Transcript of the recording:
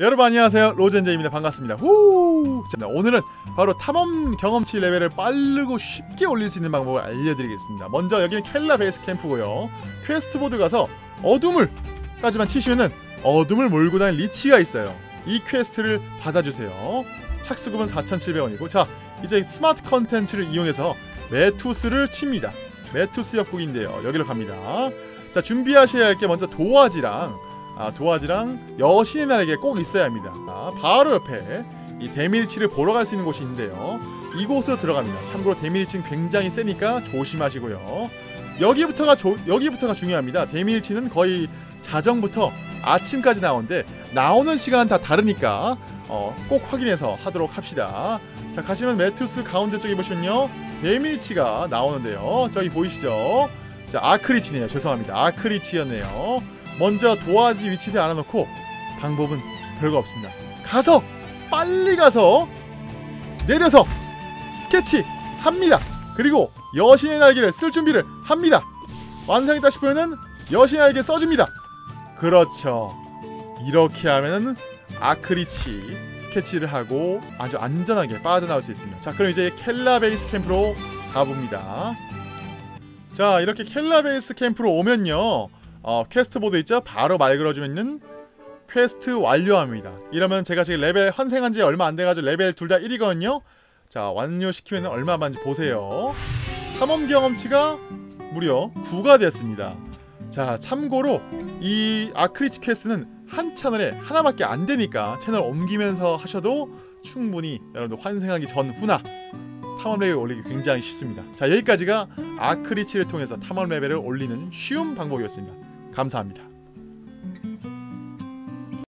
여러분 안녕하세요. 로젠젠입니다. 반갑습니다. 후! 자, 오늘은 바로 탐험 경험치 레벨을 빠르고 쉽게 올릴 수 있는 방법을 알려드리겠습니다. 먼저 여기는 켈라 베이스 캠프고요. quest board 가서 어둠을 까지만 치시면은 어둠을 몰고 다니는 lich가 있어요. 이 quest를 받아주세요. 착수금은 4,700원이고 자 이제 smart contents를 이용해서 메투스를 칩니다. 메투스 협곡인데요. 여기로 갑니다. 자 준비하셔야 할 게 먼저 도화지랑 아, 도화지랑 여신의 날에게 꼭 있어야 합니다. 아, 바로 옆에 이 대밀치를 보러 갈 수 있는 곳이 있는데요. 이곳으로 들어갑니다. 참고로 대밀치는 굉장히 세니까 조심하시고요. 여기부터가 조, 여기부터가 중요합니다. 대밀치는 거의 자정부터 아침까지 나오는데 나오는 시간 다 다르니까 어, 꼭 확인해서 하도록 합시다. 자 가시면 메투스 가운데 쪽에 보시면요 대밀치가 나오는데요. 저기 보이시죠? 자 아크리치네요. 죄송합니다. 아크리치였네요. 먼저 도화지 위치를 알아놓고 방법은 별거 없습니다. 가서 빨리 가서 내려서 스케치 합니다. 그리고 여신의 날개를 쓸 준비를 합니다. 완성했다 싶으면은 여신의 날개 써줍니다. 그렇죠. 이렇게 하면은 아크리치 스케치를 하고 아주 안전하게 빠져나올 수 있습니다. 자, 그럼 이제 켈라 베이스 캠프로 가봅니다. 자, 이렇게 켈라 베이스 캠프로 오면요. 어, quest board 있죠? 바로 말 걸어주면은 퀘스트 완료합니다. 이러면 제가 지금 레벨 환생한 지 얼마 안 돼가지고 레벨 둘 다 1이거든요. 자 완료시키면 얼마 만지 보세요. 탐험 경험치가 무려 9가 되었습니다. 자 참고로 이 아크리치 quest는 한 채널에 하나밖에 안 되니까 채널 옮기면서 하셔도 충분히 여러분들 환생하기 전후나 탐험 레벨 올리기 굉장히 쉽습니다. 자 여기까지가 아크리치를 통해서 탐험 레벨을 올리는 쉬운 방법이었습니다. 감사합니다.